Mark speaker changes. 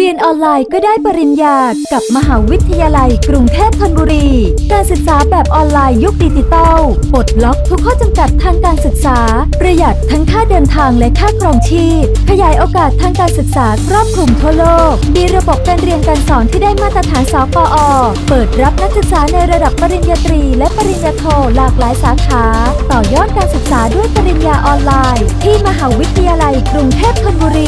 Speaker 1: เรียนออนไลน์ก็ได้ปริญญา กับมหาวิทยาลัยกรุงเทพธนบุรี การศึกษาแบบออนไลน์ยุคดิจิตอลปลดล็อกทุกข้อจำกัดทางการศึกษา ประหยัดทั้งค่าเดินทางและค่าครองชีพ ขยายโอกาสทางการศึกษาครอบคลุมทั่วโลก มีระบบการเรียนการสอนที่ได้มาตรฐานสกอเปิดรับนักศึกษาในระดับปริญญาตรี และปริญญาโทหลากหลายสาขา ต่อยอดการศึกษาด้วยปริญญาออนไลน์ ที่มหาวิทยาลัยกรุงเทพธนบุรี